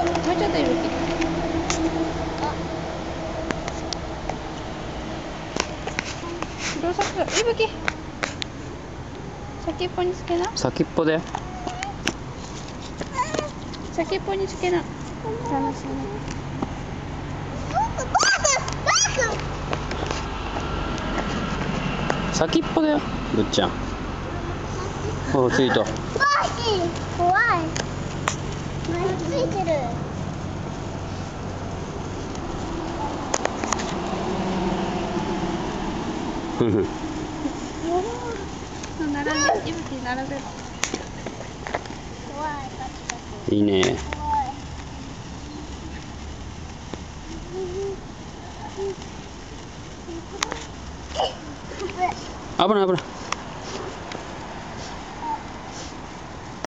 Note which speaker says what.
Speaker 1: っもうちょっとさくいぶき。先っぽにつけな。
Speaker 2: 先っぽで。
Speaker 1: 先っぽにつけな。楽しみ。
Speaker 2: 先っぽだよぶっちゃん。ついた。
Speaker 3: 怖い。いてる。
Speaker 2: ふふ
Speaker 1: 並ん。でいぶき並べる
Speaker 3: 怖い。パチパチ
Speaker 2: いいね。危ない危ない